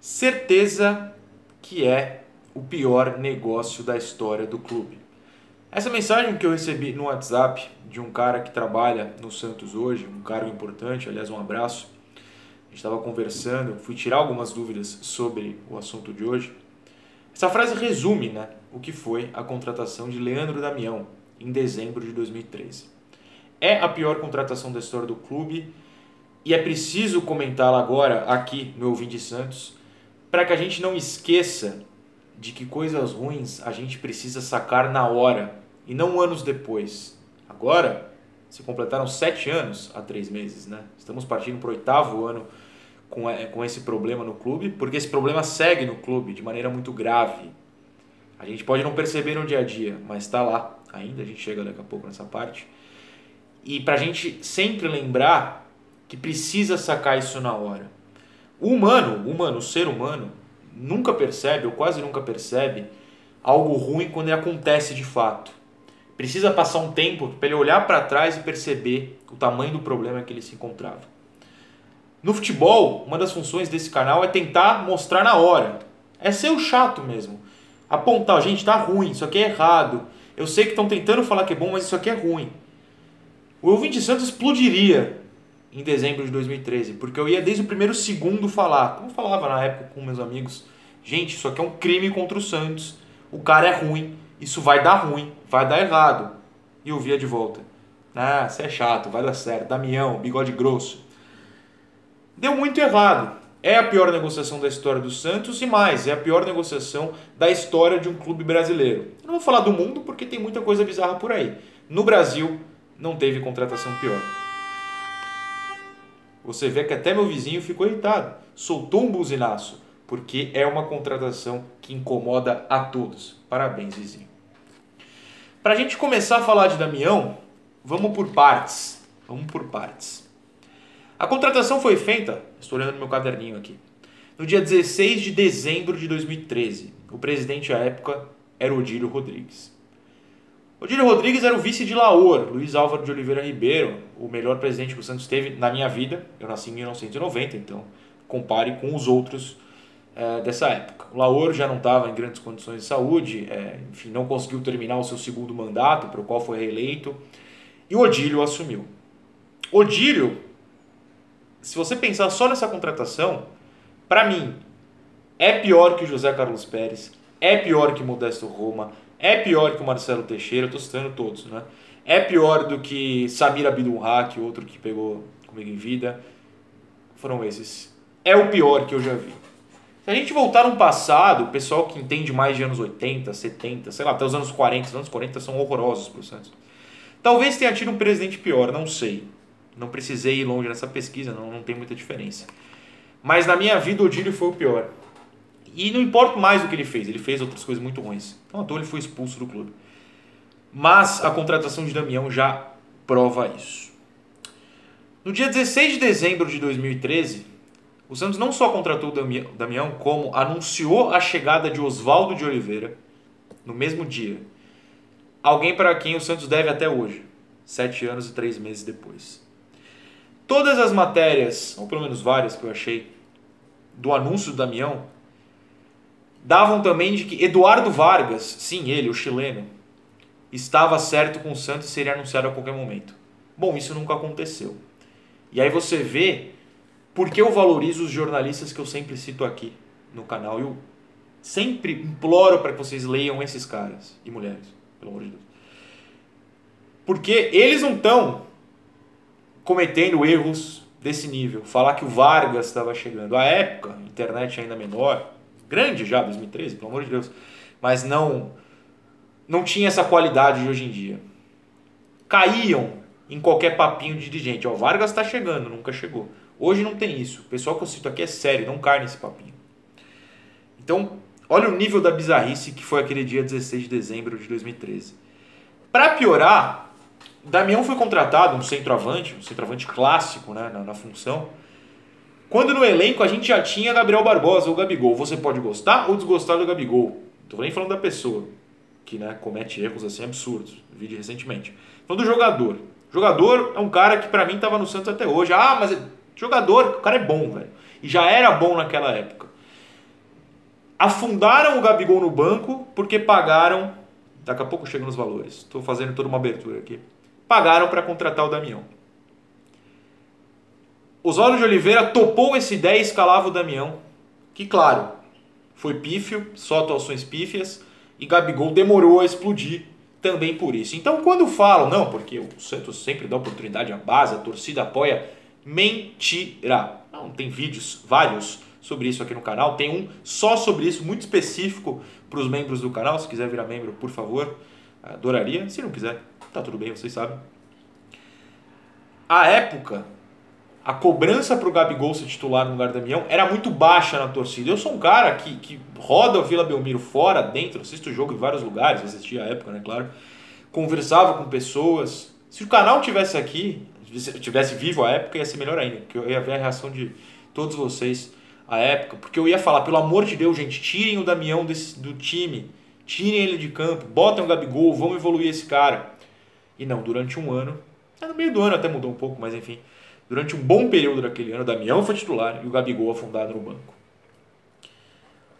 Certeza que é o pior negócio da história do clube. Essa mensagem que eu recebi no WhatsApp de um cara que trabalha no Santos hoje, um cargo importante, aliás, um abraço. A gente estava conversando, fui tirar algumas dúvidas sobre o assunto de hoje. Essa frase resume né, o que foi a contratação de Leandro Damião em dezembro de 2013. É a pior contratação da história do clube e é preciso comentá-la agora aqui no Ouvinte Santos para que a gente não esqueça de que coisas ruins a gente precisa sacar na hora e não anos depois. Agora, se completaram sete anos há três meses, né? Estamos partindo para o oitavo ano com, com esse problema no clube, porque esse problema segue no clube de maneira muito grave. A gente pode não perceber no dia a dia, mas está lá ainda, a gente chega daqui a pouco nessa parte. E para a gente sempre lembrar que precisa sacar isso na hora. O humano, o humano, o ser humano, nunca percebe, ou quase nunca percebe, algo ruim quando ele acontece de fato. Precisa passar um tempo para ele olhar para trás e perceber o tamanho do problema que ele se encontrava. No futebol, uma das funções desse canal é tentar mostrar na hora. É ser o chato mesmo. Apontar, gente, tá ruim, isso aqui é errado. Eu sei que estão tentando falar que é bom, mas isso aqui é ruim. O ouvinte Santos explodiria em dezembro de 2013, porque eu ia desde o primeiro segundo falar, como eu falava na época com meus amigos, gente, isso aqui é um crime contra o Santos, o cara é ruim, isso vai dar ruim, vai dar errado. E eu via de volta, ah, você é chato, vai dar certo, Damião, bigode grosso. Deu muito errado. É a pior negociação da história do Santos e mais, é a pior negociação da história de um clube brasileiro. Eu não vou falar do mundo porque tem muita coisa bizarra por aí. No Brasil, não teve contratação pior. Você vê que até meu vizinho ficou irritado, soltou um buzinaço, porque é uma contratação que incomoda a todos. Parabéns, vizinho. Para a gente começar a falar de Damião, vamos por partes. Vamos por partes. A contratação foi feita, estou olhando no meu caderninho aqui, no dia 16 de dezembro de 2013. O presidente à época era Odílio Rodrigues. Odílio Rodrigues era o vice de Laor, Luiz Álvaro de Oliveira Ribeiro, o melhor presidente que o Santos teve na minha vida. Eu nasci em 1990, então compare com os outros é, dessa época. O Laor já não estava em grandes condições de saúde, é, enfim, não conseguiu terminar o seu segundo mandato, para o qual foi reeleito, e o Odílio assumiu. Odílio, se você pensar só nessa contratação, para mim, é pior que José Carlos Pérez, é pior que Modesto Roma, é pior que o Marcelo Teixeira, estou citando todos, né? É pior do que Samir Abdulhak, outro que pegou comigo em vida. Foram esses. É o pior que eu já vi. Se a gente voltar no passado, o pessoal que entende mais de anos 80, 70, sei lá, até os anos 40, os anos 40 são horrorosos para o Santos. Talvez tenha tido um presidente pior, não sei. Não precisei ir longe nessa pesquisa, não, não tem muita diferença. Mas na minha vida, o Odílio foi o pior. E não importa mais o que ele fez, ele fez outras coisas muito ruins. Então, à toa ele foi expulso do clube. Mas a contratação de Damião já prova isso. No dia 16 de dezembro de 2013, o Santos não só contratou o Damião, como anunciou a chegada de Oswaldo de Oliveira no mesmo dia. Alguém para quem o Santos deve até hoje, sete anos e três meses depois. Todas as matérias, ou pelo menos várias que eu achei, do anúncio do Damião davam também de que Eduardo Vargas, sim, ele, o chileno, estava certo com o Santos e seria anunciado a qualquer momento. Bom, isso nunca aconteceu. E aí você vê porque eu valorizo os jornalistas que eu sempre cito aqui no canal. Eu sempre imploro para que vocês leiam esses caras e mulheres, pelo amor de Deus. Porque eles não estão cometendo erros desse nível. Falar que o Vargas estava chegando. À época, internet ainda menor, grande já, 2013, pelo amor de Deus, mas não não tinha essa qualidade de hoje em dia. Caíam em qualquer papinho de dirigente. Ó, Vargas está chegando, nunca chegou. Hoje não tem isso. O pessoal que eu cito aqui é sério, não cai nesse papinho. Então, olha o nível da bizarrice que foi aquele dia 16 de dezembro de 2013. Para piorar, Damião foi contratado, um centroavante, um centroavante clássico né, na, na função, quando no elenco a gente já tinha Gabriel Barbosa, o Gabigol. Você pode gostar ou desgostar do Gabigol. Tô nem falando da pessoa, que né, comete erros assim absurdos. Vi recentemente. Falando do jogador. Jogador é um cara que para mim tava no Santos até hoje. Ah, mas jogador, o cara é bom, velho. E já era bom naquela época. afundaram o Gabigol no banco porque pagaram. Daqui a pouco chego nos valores. Estou fazendo toda uma abertura aqui. Pagaram para contratar o Damião. Oswaldo de Oliveira topou essa ideia e escalava o Damião. Que, claro, foi pífio, só atuações pífias. E Gabigol demorou a explodir também por isso. Então, quando falam, não, porque o Santos sempre dá oportunidade à base, a torcida apoia, mentira. Não, tem vídeos, vários, sobre isso aqui no canal. Tem um só sobre isso, muito específico para os membros do canal. Se quiser virar membro, por favor, adoraria. Se não quiser, tá tudo bem, vocês sabem. A época, a cobrança para o Gabigol ser titular no lugar da Damião era muito baixa na torcida. Eu sou um cara que, que roda o Vila Belmiro fora, dentro, assisto o jogo em vários lugares, assistia à época, né, claro. Conversava com pessoas. Se o canal tivesse aqui, tivesse vivo à época, ia ser melhor ainda, porque eu ia ver a reação de todos vocês à época, porque eu ia falar, pelo amor de Deus, gente, tirem o Damião desse, do time, tirem ele de campo, botem o Gabigol, vamos evoluir esse cara. E não, durante um ano, é, no meio do ano até mudou um pouco, mas enfim, durante um bom período daquele ano, Damião foi titular e o Gabigol afundado no banco.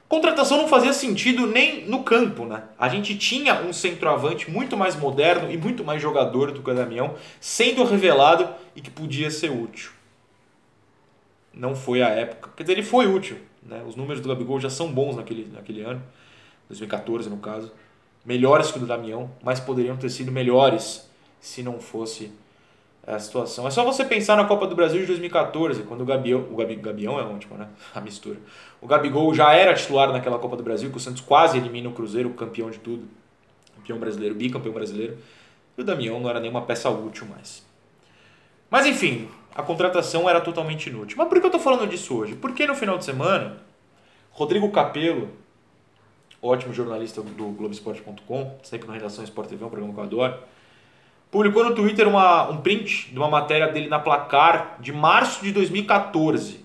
Contratação não fazia sentido nem no campo, né? A gente tinha um centroavante muito mais moderno e muito mais jogador do que o Damião, sendo revelado e que podia ser útil não foi a época. Quer dizer, ele foi útil. Né? Os números do Gabigol já são bons naquele, naquele ano, 2014 no caso. Melhores que o do Damião, mas poderiam ter sido melhores se não fosse a situação. É só você pensar na Copa do Brasil de 2014, quando o Gabião, o Gabi, Gabião é ótimo, né? A mistura. O Gabigol já era titular naquela Copa do Brasil, que o Santos quase elimina o Cruzeiro, campeão de tudo. Campeão brasileiro, bicampeão brasileiro. E o Damião não era nenhuma peça útil mais. Mas enfim, a contratação era totalmente inútil. Mas por que eu estou falando disso hoje? Porque no final de semana, Rodrigo Capello, ótimo jornalista do Globoesporte.com, sempre na redação Sport TV, um programa que eu adoro, publicou no Twitter uma, um print de uma matéria dele na Placar de março de 2014.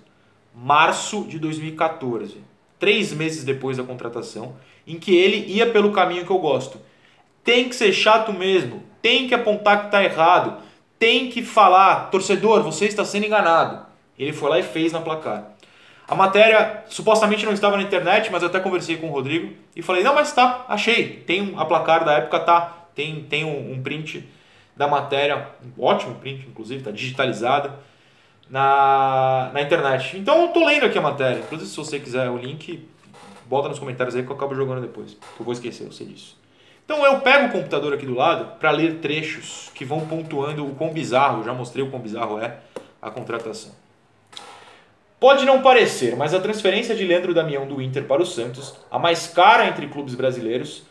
Março de 2014. Três meses depois da contratação, em que ele ia pelo caminho que eu gosto. Tem que ser chato mesmo, tem que apontar que está errado, tem que falar, torcedor, você está sendo enganado. Ele foi lá e fez na placar. A matéria supostamente não estava na internet, mas eu até conversei com o Rodrigo e falei, não, mas tá, achei. Tem a placar da época, tá. Tem, tem um, um print da matéria, um ótimo print, inclusive, tá digitalizada na, na internet. Então eu tô lendo aqui a matéria. Inclusive, se você quiser o link, bota nos comentários aí que eu acabo jogando depois. eu vou esquecer, eu sei disso. Então eu pego o computador aqui do lado para ler trechos que vão pontuando o quão bizarro, já mostrei o quão bizarro é a contratação. Pode não parecer, mas a transferência de Leandro Damião do Inter para o Santos, a mais cara entre clubes brasileiros,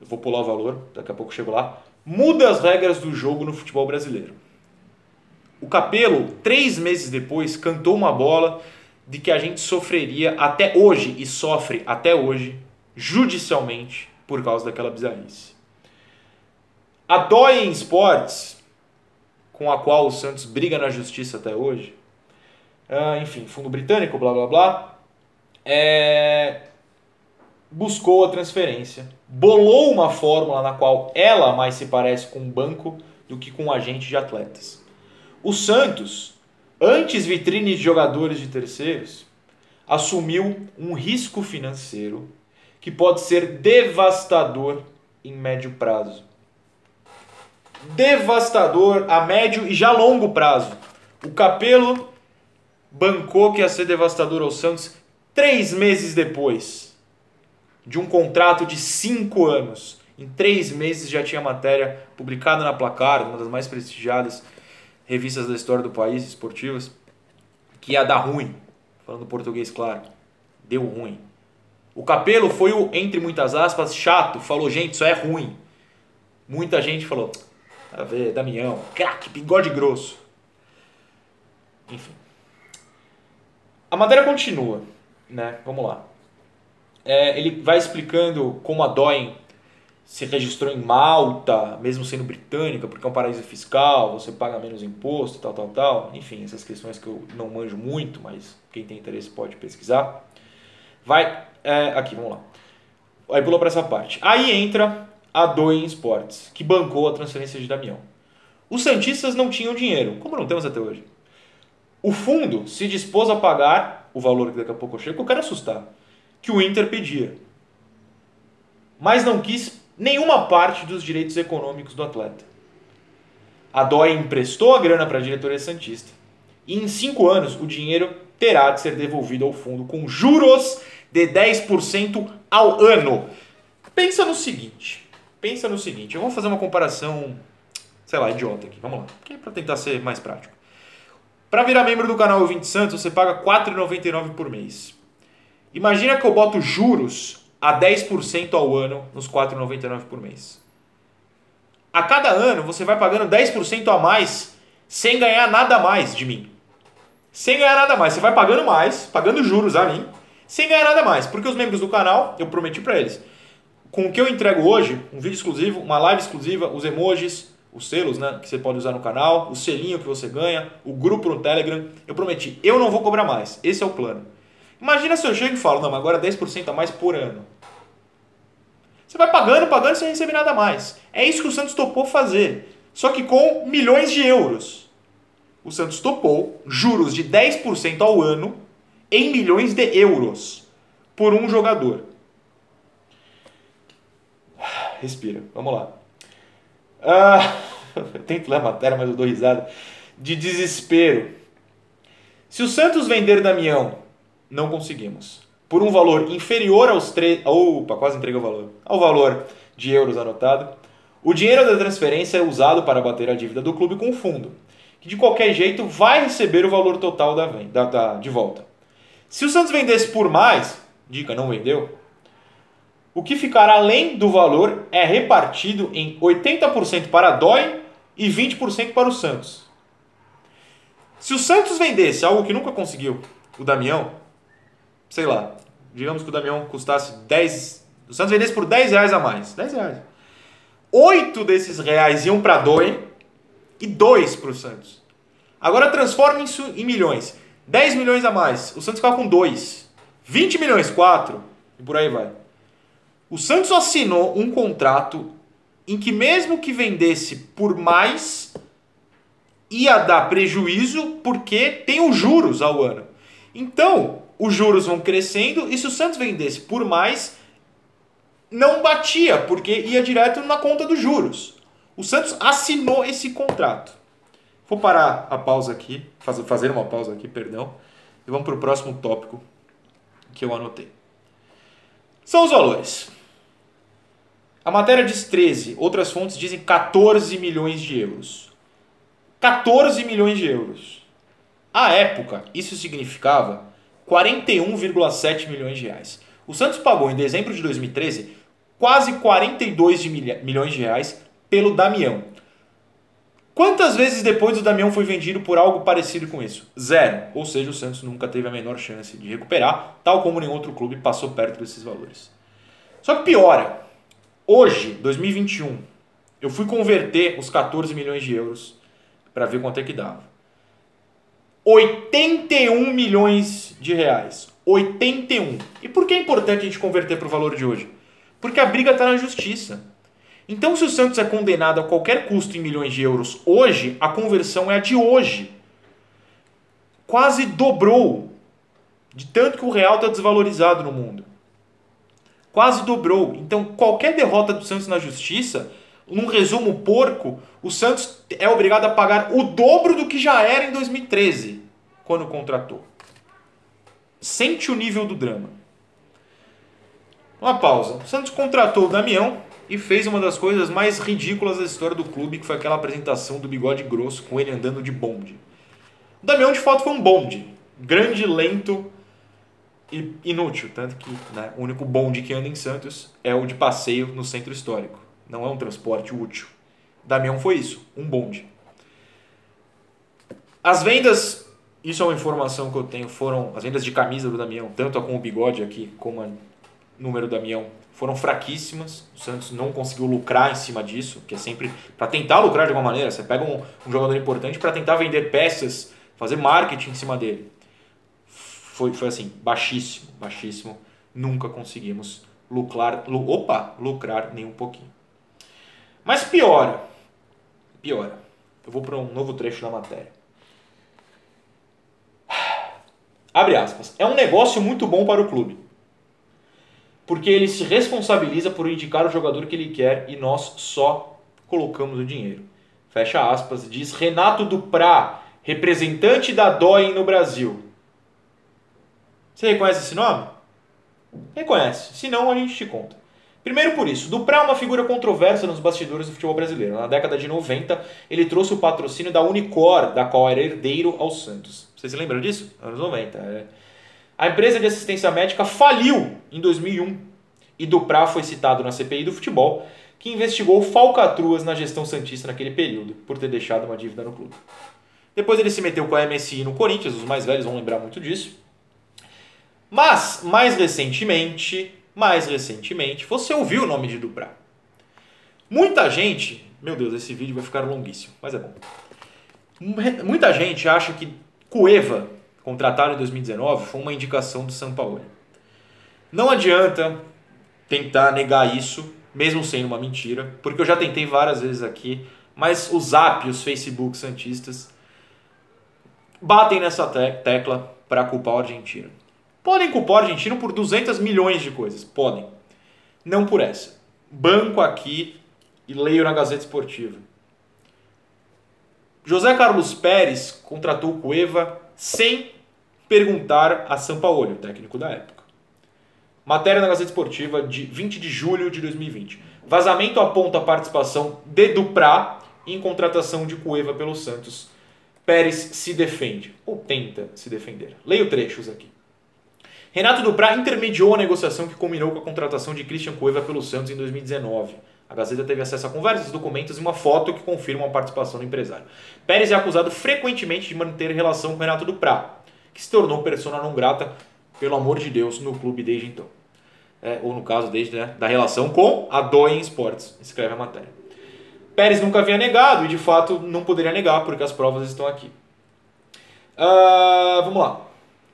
eu vou pular o valor, daqui a pouco chego lá, muda as regras do jogo no futebol brasileiro. O Capelo, três meses depois, cantou uma bola de que a gente sofreria até hoje e sofre até hoje, judicialmente, por causa daquela bizarrice. A Doyen Sports, com a qual o Santos briga na justiça até hoje, uh, enfim, fundo britânico, blá blá blá, é, buscou a transferência, bolou uma fórmula na qual ela mais se parece com um banco do que com um agente de atletas. O Santos, antes vitrine de jogadores de terceiros, assumiu um risco financeiro que pode ser devastador em médio prazo. Devastador a médio e já longo prazo. O Capelo bancou que ia ser devastador ao Santos três meses depois de um contrato de cinco anos. Em três meses já tinha matéria publicada na Placar, uma das mais prestigiadas revistas da história do país, esportivas, que ia dar ruim. Falando português, claro. Deu ruim. O Capelo foi o, entre muitas aspas, chato, falou, gente, isso é ruim. Muita gente falou, a ver, Damião, craque, bigode grosso. Enfim. A matéria continua, né? Vamos lá. É, ele vai explicando como a Doen se registrou em Malta, mesmo sendo britânica, porque é um paraíso fiscal, você paga menos imposto, tal, tal, tal. Enfim, essas questões que eu não manjo muito, mas quem tem interesse pode pesquisar. Vai é, aqui, vamos lá. Aí pulou para essa parte. Aí entra a Doen Sports, que bancou a transferência de Damião. Os Santistas não tinham dinheiro, como não temos até hoje. O fundo se dispôs a pagar o valor que daqui a pouco eu chego, eu quero assustar. Que o Inter pedia. Mas não quis nenhuma parte dos direitos econômicos do atleta. A DOI emprestou a grana para a diretoria Santista e em cinco anos o dinheiro terá de ser devolvido ao fundo com juros de 10% ao ano. Pensa no seguinte, pensa no seguinte, eu vou fazer uma comparação, sei lá, idiota aqui, vamos lá, é para tentar ser mais prático. Para virar membro do canal 20 Santos, você paga R$ 4,99 por mês. Imagina que eu boto juros a 10% ao ano nos R$ 4,99 por mês. A cada ano você vai pagando 10% a mais sem ganhar nada mais de mim. Sem ganhar nada mais. Você vai pagando mais, pagando juros a mim, sem ganhar nada mais. Porque os membros do canal, eu prometi para eles, com o que eu entrego hoje, um vídeo exclusivo, uma live exclusiva, os emojis, os selos né, que você pode usar no canal, o selinho que você ganha, o grupo no Telegram. Eu prometi, eu não vou cobrar mais. Esse é o plano. Imagina se eu chego e falo, não, agora 10% a mais por ano. Você vai pagando, pagando sem receber nada mais. É isso que o Santos topou fazer. Só que com milhões de euros. O Santos topou juros de 10% ao ano em milhões de euros por um jogador. Respira, vamos lá. Ah, eu tento ler a matéria, mas eu dou risada. De desespero. Se o Santos vender Damião, não conseguimos. Por um valor inferior aos 3. Opa, quase entreguei o valor. Ao valor de euros anotado. O dinheiro da transferência é usado para bater a dívida do clube com o fundo, que de qualquer jeito vai receber o valor total da da, da, de volta. Se o Santos vendesse por mais, dica, não vendeu, o que ficar além do valor é repartido em 80% para a DOI e 20% para o Santos. Se o Santos vendesse algo que nunca conseguiu, o Damião, sei lá, digamos que o Damião custasse 10, o Santos vendesse por 10 reais a mais, 10 reais. 8 desses reais iam para DOI e 2 para o Santos. Agora transforma isso em milhões. 10 milhões a mais, o Santos ficava com 2. 20 milhões, 4. E por aí vai. O Santos assinou um contrato em que, mesmo que vendesse por mais, ia dar prejuízo porque tem os juros ao ano. Então, os juros vão crescendo e se o Santos vendesse por mais, não batia, porque ia direto na conta dos juros. O Santos assinou esse contrato. Vou parar a pausa aqui, fazer uma pausa aqui, perdão, e vamos para o próximo tópico que eu anotei. São os valores. A matéria diz 13, outras fontes dizem 14 milhões de euros. 14 milhões de euros. À época, isso significava 41,7 milhões de reais. O Santos pagou em dezembro de 2013 quase 42 de milhões de reais pelo Damião. Quantas vezes depois o Damião foi vendido por algo parecido com isso? Zero. Ou seja, o Santos nunca teve a menor chance de recuperar, tal como nenhum outro clube passou perto desses valores. Só que piora. Hoje, 2021, eu fui converter os 14 milhões de euros para ver quanto é que dava. 81 milhões de reais. 81. E por que é importante a gente converter para o valor de hoje? Porque a briga está na justiça. Então, se o Santos é condenado a qualquer custo em milhões de euros hoje, a conversão é a de hoje. Quase dobrou. De tanto que o real está desvalorizado no mundo quase dobrou. Então, qualquer derrota do Santos na justiça, num resumo porco, o Santos é obrigado a pagar o dobro do que já era em 2013, quando contratou. Sente o nível do drama. Uma pausa. O Santos contratou o Damião e fez uma das coisas mais ridículas da história do clube, que foi aquela apresentação do bigode grosso com ele andando de bonde. O Damião de fato foi um bonde. Grande, lento, inútil, tanto que né, o único bonde que anda em Santos é o de passeio no centro histórico. Não é um transporte útil. Damião foi isso, um bonde. As vendas, isso é uma informação que eu tenho, foram as vendas de camisa do Damião, tanto a com o bigode aqui como a número do Damião, foram fraquíssimas. O Santos não conseguiu lucrar em cima disso, que é sempre para tentar lucrar de alguma maneira. Você pega um, um jogador importante para tentar vender peças, fazer marketing em cima dele foi, foi assim, baixíssimo, baixíssimo. Nunca conseguimos lucrar, opa, lucrar nem um pouquinho. Mas piora, piora. Eu vou para um novo trecho da matéria. Abre aspas. É um negócio muito bom para o clube. porque ele se responsabiliza por indicar o jogador que ele quer e nós só colocamos o dinheiro. Fecha aspas, diz Renato Duprá, representante da DOI no Brasil. Você reconhece esse nome? Reconhece, se não a gente te conta. Primeiro por isso, Duprá é uma figura controversa nos bastidores do futebol brasileiro. Na década de 90, ele trouxe o patrocínio da Unicor, da qual era herdeiro ao Santos. Vocês se lembram disso? Anos 90. É. A empresa de assistência médica faliu em 2001 e Duprá foi citado na CPI do futebol, que investigou falcatruas na gestão santista naquele período, por ter deixado uma dívida no clube. Depois ele se meteu com a MSI no Corinthians, os mais velhos vão lembrar muito disso. Mas, mais recentemente, mais recentemente, você ouviu o nome de Dubrá. Muita gente, meu Deus, esse vídeo vai ficar longuíssimo, mas é bom. Muita gente acha que Cueva, contratado em 2019, foi uma indicação do São Paulo. Não adianta tentar negar isso, mesmo sendo uma mentira, porque eu já tentei várias vezes aqui, mas os Zap, os Facebook santistas, batem nessa tecla para culpar o argentino. Podem culpar o argentino por 200 milhões de coisas, podem. Não por essa. Banco aqui e leio na Gazeta Esportiva. José Carlos Pérez contratou o Cueva sem perguntar a Sampaoli, o técnico da época. Matéria na Gazeta Esportiva de 20 de julho de 2020. Vazamento aponta a participação de Duprá em contratação de Cueva pelo Santos. Pérez se defende, ou tenta se defender. Leio trechos aqui. Renato Duprá intermediou a negociação que culminou com a contratação de Christian Cueva pelo Santos em 2019. A Gazeta teve acesso a conversas, documentos e uma foto que confirmam a participação do empresário. Pérez é acusado frequentemente de manter relação com Renato Duprá, que se tornou persona não grata, pelo amor de Deus, no clube desde então. É, ou no caso, desde né, da relação com a Doen Sports, escreve a matéria. Pérez nunca havia negado e de fato não poderia negar porque as provas estão aqui. Uh, vamos lá.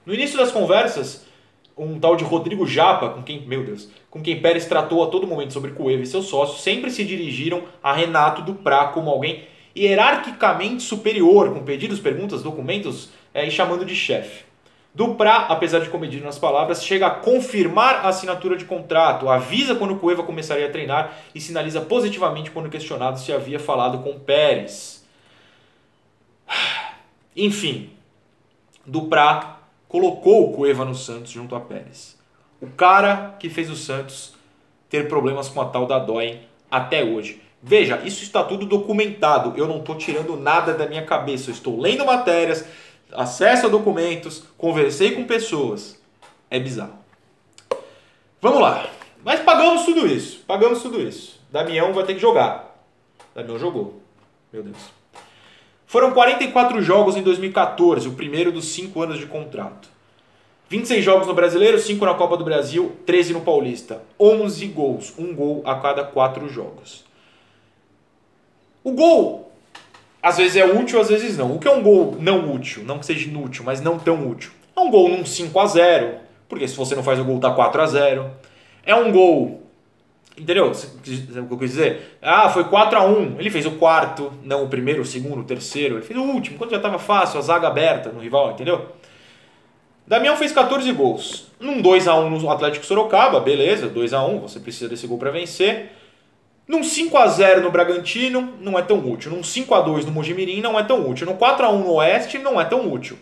No início das conversas, um tal de Rodrigo Japa, com quem, meu Deus, com quem Pérez tratou a todo momento sobre Cueva e seus sócios, sempre se dirigiram a Renato Duprá como alguém hierarquicamente superior, com pedidos, perguntas, documentos é, e chamando de chefe. Duprá, apesar de comedido nas palavras, chega a confirmar a assinatura de contrato, avisa quando Cueva começaria a treinar e sinaliza positivamente quando questionado se havia falado com Pérez. Enfim, Duprá colocou o Cueva no Santos junto a Pérez. O cara que fez o Santos ter problemas com a tal da Doen até hoje. Veja, isso está tudo documentado. Eu não estou tirando nada da minha cabeça. Eu estou lendo matérias, acesso a documentos, conversei com pessoas. É bizarro. Vamos lá. Mas pagamos tudo isso. Pagamos tudo isso. Damião vai ter que jogar. Damião jogou. Meu Deus. Foram 44 jogos em 2014, o primeiro dos 5 anos de contrato. 26 jogos no Brasileiro, 5 na Copa do Brasil, 13 no Paulista. 11 gols, um gol a cada 4 jogos. O gol, às vezes é útil, às vezes não. O que é um gol não útil? Não que seja inútil, mas não tão útil. É um gol num 5 a 0 porque se você não faz o gol tá 4 a 0 É um gol Entendeu? o que eu quis dizer? Ah, foi 4 a 1 Ele fez o quarto, não o primeiro, o segundo, o terceiro. Ele fez o último, quando já estava fácil, a zaga aberta no rival, entendeu? Damião fez 14 gols. Num 2 a 1 no Atlético Sorocaba, beleza, 2 a 1 você precisa desse gol para vencer. Num 5 a 0 no Bragantino, não é tão útil. Num 5 a 2 no Mojimirim, não é tão útil. No 4 a 1 no Oeste, não é tão útil.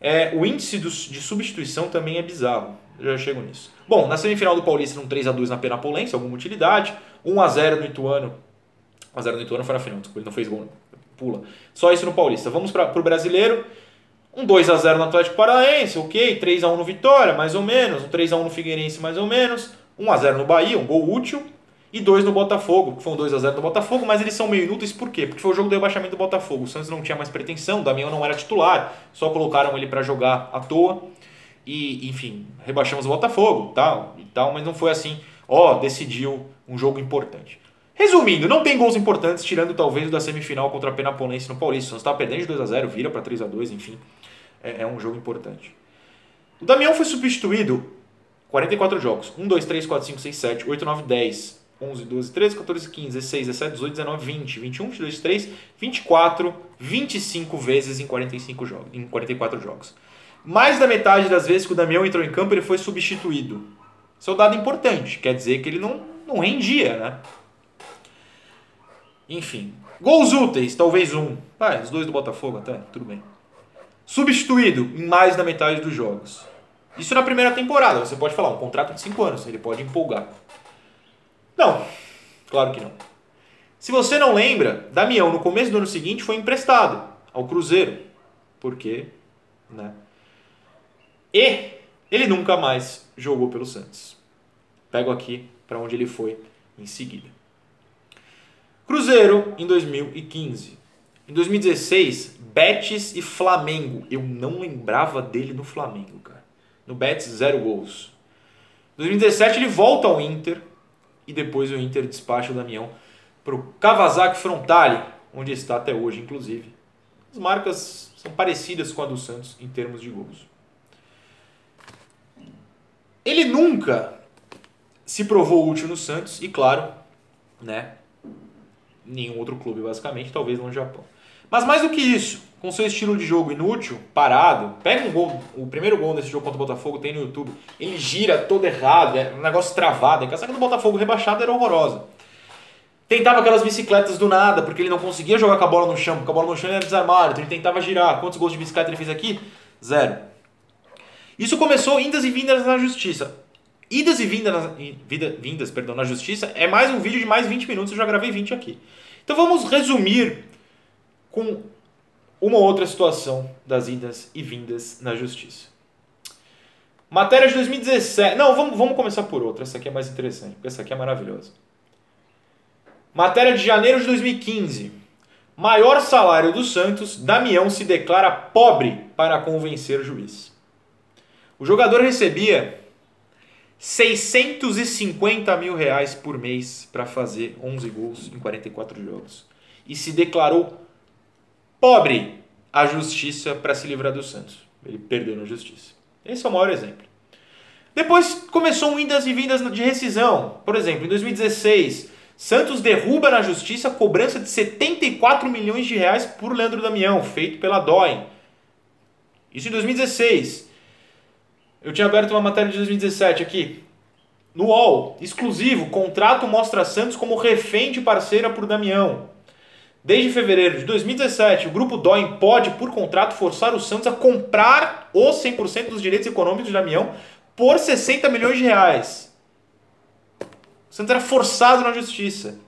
É, o índice de substituição também é bizarro. Já chego nisso. Bom, na semifinal do Paulista, um 3 a 2 na Penapolense, alguma utilidade. 1 a 0 no Ituano. 1 a 0 no Ituano foi na final, desculpa, ele não fez gol. Pula. Só isso no Paulista. Vamos para o brasileiro. Um 2 a 0 no Atlético Paranaense, ok. 3 a 1 no Vitória, mais ou menos. Um 3 a 1 no Figueirense, mais ou menos. 1 a 0 no Bahia, um gol útil. E 2 no Botafogo, que foi um 2 a 0 no Botafogo, mas eles são meio inúteis por quê? Porque foi o jogo do rebaixamento do Botafogo. O Santos não tinha mais pretensão, o Damião não era titular, só colocaram ele para jogar à toa. E, enfim, rebaixamos o Botafogo tal, e tal, mas não foi assim, ó, decidiu um jogo importante. Resumindo, não tem gols importantes, tirando talvez o da semifinal contra a Penapolense no Paulista. Santos estava perdendo de 2 a 0 vira para 3 a 2 enfim, é, é um jogo importante. O Damião foi substituído 44 jogos. 1, 2, 3, 4, 5, 6, 7, 8, 9, 10, 11, 12, 13, 14, 15, 16, 17, 18, 19, 20, 21, 22, 23, 24, 25 vezes em 45 jogos, em 44 jogos. Mais da metade das vezes que o Damião entrou em campo, ele foi substituído. Isso é um dado importante, quer dizer que ele não, não rendia, né? Enfim. Gols úteis, talvez um. Ah, os dois do Botafogo até, tudo bem. Substituído em mais da metade dos jogos. Isso na primeira temporada. Você pode falar, um contrato de 5 anos, ele pode empolgar. Não, claro que não. Se você não lembra, Damião no começo do ano seguinte foi emprestado ao Cruzeiro. Por quê? Né? E ele nunca mais jogou pelo Santos. Pego aqui para onde ele foi em seguida. Cruzeiro em 2015. Em 2016, Betis e Flamengo. Eu não lembrava dele no Flamengo, cara. No Betis, zero gols. Em 2017 ele volta ao Inter e depois o Inter despacha o Damião para o Kawasaki Frontale, onde está até hoje, inclusive. As marcas são parecidas com a do Santos em termos de gols. Ele nunca se provou útil no Santos e, claro, né, nenhum outro clube, basicamente, talvez no Japão. Mas mais do que isso, com seu estilo de jogo inútil, parado, pega um gol, o primeiro gol nesse jogo contra o Botafogo tem no YouTube, ele gira todo errado, é um negócio travado, a casaca do Botafogo rebaixado era horrorosa. Tentava aquelas bicicletas do nada, porque ele não conseguia jogar com a bola no chão, porque a bola no chão era desarmada, então ele tentava girar. Quantos gols de bicicleta ele fez aqui? Zero. Isso começou indas e vindas na justiça. Idas e vindas, vida, vindas perdão, na justiça é mais um vídeo de mais 20 minutos, eu já gravei 20 aqui. Então vamos resumir com uma outra situação das idas e vindas na justiça. Matéria de 2017. Não, vamos, vamos começar por outra. Essa aqui é mais interessante, porque essa aqui é maravilhosa. Matéria de janeiro de 2015. Maior salário do Santos, Damião se declara pobre para convencer o juiz. O jogador recebia 650 mil reais por mês para fazer 11 gols em 44 jogos. E se declarou pobre à justiça para se livrar do Santos. Ele perdeu na justiça. Esse é o maior exemplo. Depois começou um indas e vindas de rescisão. Por exemplo, em 2016, Santos derruba na justiça cobrança de 74 milhões de reais por Leandro Damião, feito pela DOI. Isso em 2016. Eu tinha aberto uma matéria de 2017 aqui. No UOL, exclusivo, contrato mostra Santos como refém de parceira por Damião. Desde fevereiro de 2017, o grupo DOI pode, por contrato, forçar o Santos a comprar os 100% dos direitos econômicos de Damião por 60 milhões de reais. O Santos era forçado na justiça.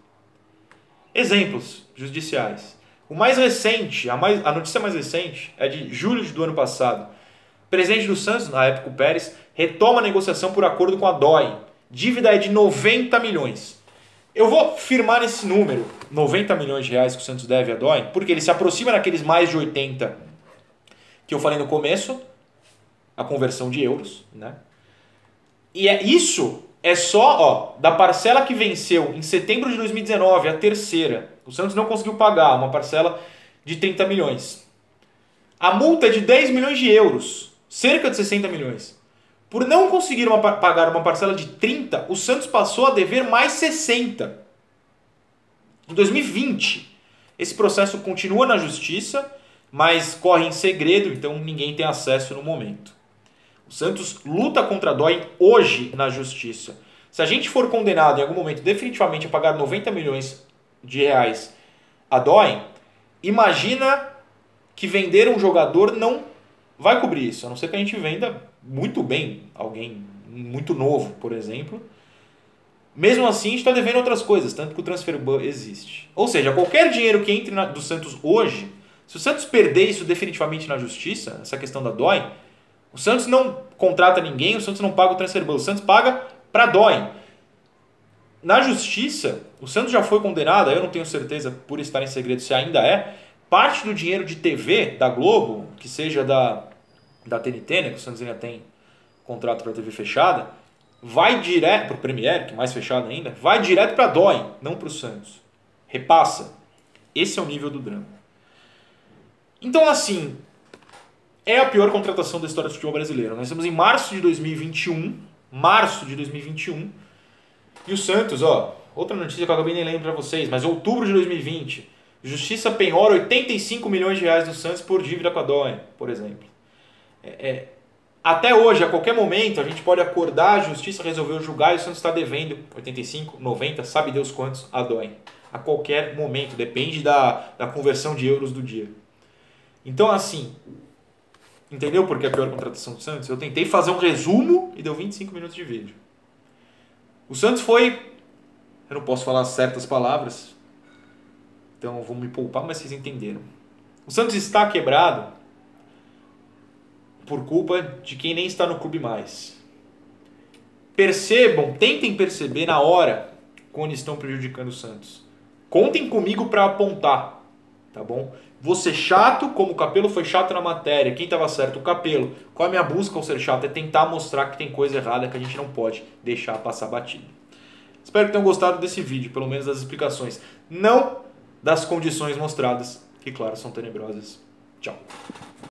Exemplos judiciais. O mais recente, a, mais, a notícia mais recente é de julho do ano passado. Presidente do Santos, na época o Pérez, retoma a negociação por acordo com a DOI. Dívida é de 90 milhões. Eu vou firmar esse número, 90 milhões de reais que o Santos deve à DOI, porque ele se aproxima daqueles mais de 80 que eu falei no começo, a conversão de euros, né? E é isso é só, ó, da parcela que venceu em setembro de 2019, a terceira. O Santos não conseguiu pagar uma parcela de 30 milhões. A multa é de 10 milhões de euros, cerca de 60 milhões. Por não conseguir uma, pagar uma parcela de 30, o Santos passou a dever mais 60. Em 2020, esse processo continua na justiça, mas corre em segredo, então ninguém tem acesso no momento. O Santos luta contra a DOI hoje na justiça. Se a gente for condenado em algum momento definitivamente a pagar 90 milhões de reais a DOI, imagina que vender um jogador não vai cobrir isso, a não ser que a gente venda muito bem alguém muito novo, por exemplo. Mesmo assim, a gente está devendo outras coisas, tanto que o transfer ban existe. Ou seja, qualquer dinheiro que entre na, do Santos hoje, se o Santos perder isso definitivamente na justiça, essa questão da DOI, o Santos não contrata ninguém, o Santos não paga o transfer ban, o Santos paga para a DOI. Na justiça, o Santos já foi condenado, eu não tenho certeza por estar em segredo se ainda é, parte do dinheiro de TV da Globo, que seja da, da TNT, né, que o Santos ainda tem contrato para TV fechada, vai direto para o Premier, que é mais fechado ainda, vai direto para a DOI, não para o Santos. Repassa. Esse é o nível do drama. Então, assim, é a pior contratação da história do futebol brasileiro. Nós estamos em março de 2021, março de 2021, e o Santos, ó, outra notícia que eu acabei nem lembro para vocês, mas outubro de 2020, Justiça penhora 85 milhões de reais do Santos por dívida com a DOE, por exemplo. É, é, Até hoje, a qualquer momento, a gente pode acordar, a justiça resolveu julgar e o Santos está devendo 85, 90, sabe Deus quantos, a dói. A qualquer momento, depende da, da conversão de euros do dia. Então, assim, entendeu por que é a pior contratação do Santos? Eu tentei fazer um resumo e deu 25 minutos de vídeo. O Santos foi. Eu não posso falar certas palavras, então vou me poupar, mas vocês entenderam. O Santos está quebrado por culpa de quem nem está no clube mais. Percebam, tentem perceber na hora quando estão prejudicando o Santos. Contem comigo para apontar, tá bom? Ser chato, como o Capelo foi chato na matéria. Quem estava certo? O Capelo. Qual a minha busca ao ser chato? É tentar mostrar que tem coisa errada que a gente não pode deixar passar batido. Espero que tenham gostado desse vídeo, pelo menos das explicações. Não das condições mostradas, que claro, são tenebrosas. Tchau.